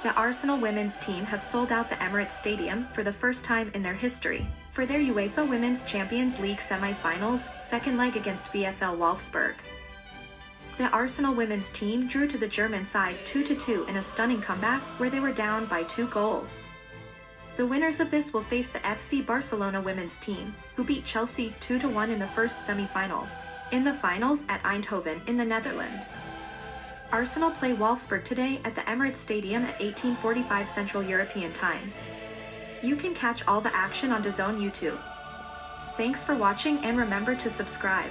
The Arsenal women's team have sold out the Emirates Stadium for the first time in their history for their UEFA Women's Champions League semi-finals, second leg against VfL Wolfsburg. The Arsenal women's team drew to the German side 2-2 in a stunning comeback where they were down by two goals. The winners of this will face the FC Barcelona women's team, who beat Chelsea 2-1 in the first semi-finals, in the finals at Eindhoven in the Netherlands. Arsenal play Wolfsburg today at the Emirates Stadium at 1845 Central European Time. You can catch all the action on DAZN YouTube. Thanks for watching and remember to subscribe.